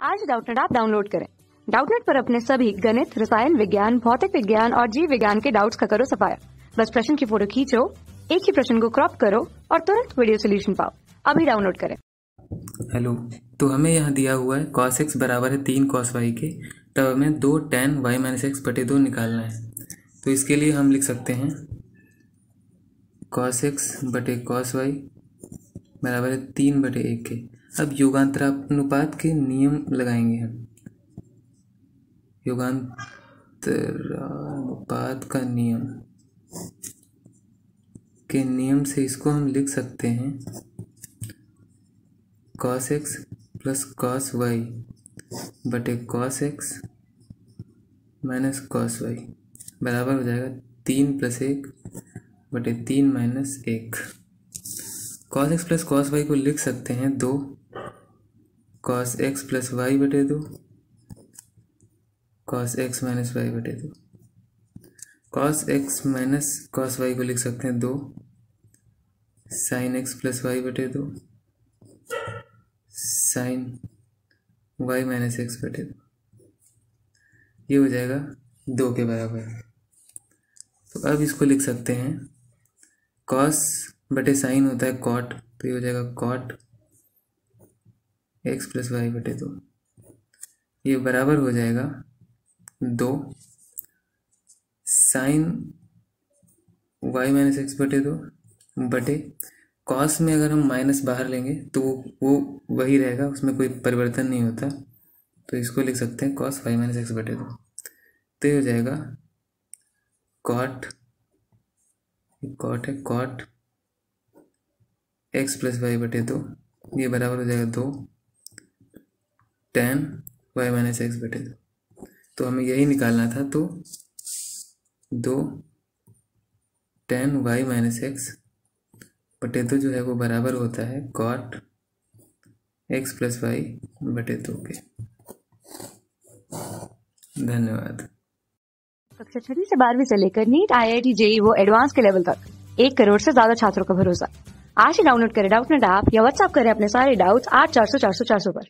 आज Doubtnut app download करें। Doubtnut पर अपने सभी गणित, रसायन विज्ञान, भौतिक विज्ञान और जीव विज्ञान के डाउट्स का करो सफाया। बस प्रश्न की फ़ोटो खींचो, एक ही प्रश्न को क्रॉप करो और तुरंत वीडियो सोल्यूशन पाओ। अभी डाउनलोड करें। हेलो तो हमें यहाँ दिया हुआ है कॉस एक्स बराबर है तीन कॉस वाई के। तब हमें दो टेन वाई माइनस एक्स बटे दो निकालना है। तो इसके लिए हम लिख सकते हैं कॉस एक्स बटे कॉस वाई बराबर है तीन बटे एक के। अब युगांतरानुपात के नियम लगाएँगे हम। युगांतरानुपात का नियम। के नियम से इसको हम लिख सकते हैं। Cos x plus cos y बटे cos x minus cos y बराबर हो जाएगा तीन प्लस एक बटे तीन माइनस एक। Cos x plus cos y को लिख सकते हैं दो। कॉस एक्स प्लस वाई बटे दो कॉस एक्स माइनस वाई बटे दो। Cos x minus cos y को लिख सकते हैं दो साइन एक्स प्लस वाई बटे दो साइन वाई माइनस एक्स बटे दो। ये हो जाएगा दो के बराबर। तो अब इसको लिख सकते हैं कॉस बटे साइन होता है कॉट तो ये हो जाएगा कॉट एक्स प्लस वाई बटे दो। ये बराबर हो जाएगा दो। साइन वाई माइनस एक्स बटे दो बटे कॉस में अगर हम माइनस बाहर लेंगे तो वो वो वही रहेगा, उसमें कोई परिवर्तन नहीं होता। तो इसको लिख सकते हैं कॉस वाई माइनस एक्स बटे दो। तो ये हो जाएगा कॉट कॉट है कॉट एक्स प्लस वाई बटे दो। ये बराबर हो जाएगा दो। टेन वाई माइनस एक्स बटे दो। तो हमें यही निकालना था तो दो टेन वाई माइनस एक्स बटे दो जो है वो बराबर होता है कॉट एक्स प्लस वाई बटे दो के। धन्यवाद। कक्षा छठी से बारहवीं से लेकर NEET I I T JEE वो एडवांस के लेवल तक। एक करोड़ से ज़्यादा छात्रों का भरोसा। आज ही डाउनलोड करें डाउट नेट ऐप या व्हाट्सएप करें अपने सारे डाउट्स आठ चार सौ चार सौ चार सौ पर।